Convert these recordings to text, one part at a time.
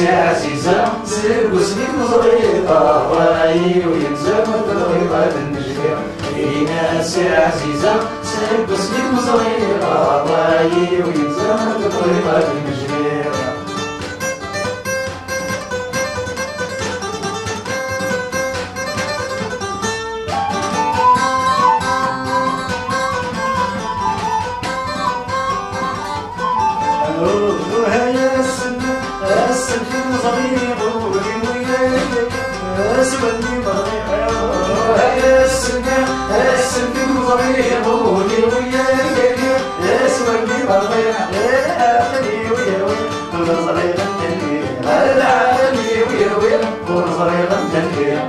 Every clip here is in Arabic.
عزيزة سير وسنين صغيرة وراي ويلزم تضريبة النجمة في ناس عزيزة سير وسنين صغيرة وراي ويلزم تضريبة النجمة وهي السنة في صغير قولي وياك اسمني مريح وهي السنة السن في صغير قولي وياك اسمني مريح العالمي ويا ويا كل صغير العالمي ويا ويا كل صغير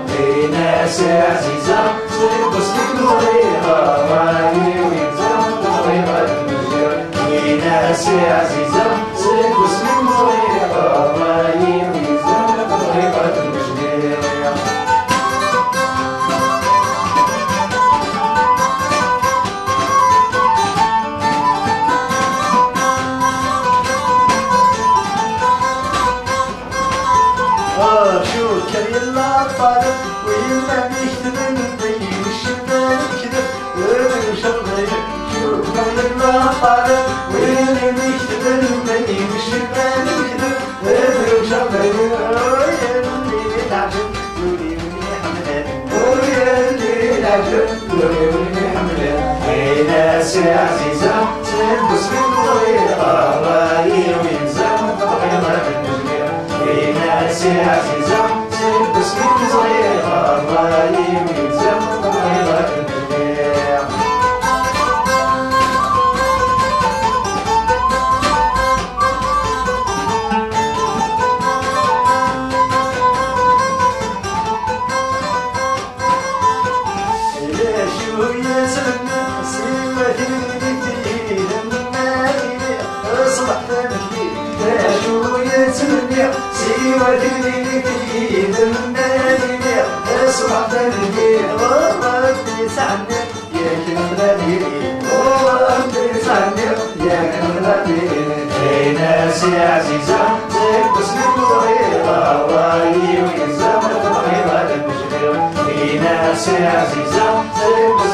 في ناس عزيزة سير بسلك صغيرة وعلي ويلزم صغيرة في ناس عزيزة Ülke yıllar bari bu yıldan içtinin değil Şimdilik gidip ölüm şanlayı Yurttan yıllar bari bu yıldan içtinin değil Şimdilik gidip ölüm şanlayı Eylesin azizem sen bu هديتي لما اصبح ثمني ربي يا عزيزة تلبس من صغيرة راي ويلزم تغير المشكلة في ناس عزيزة تلبس